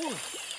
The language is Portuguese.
Pula.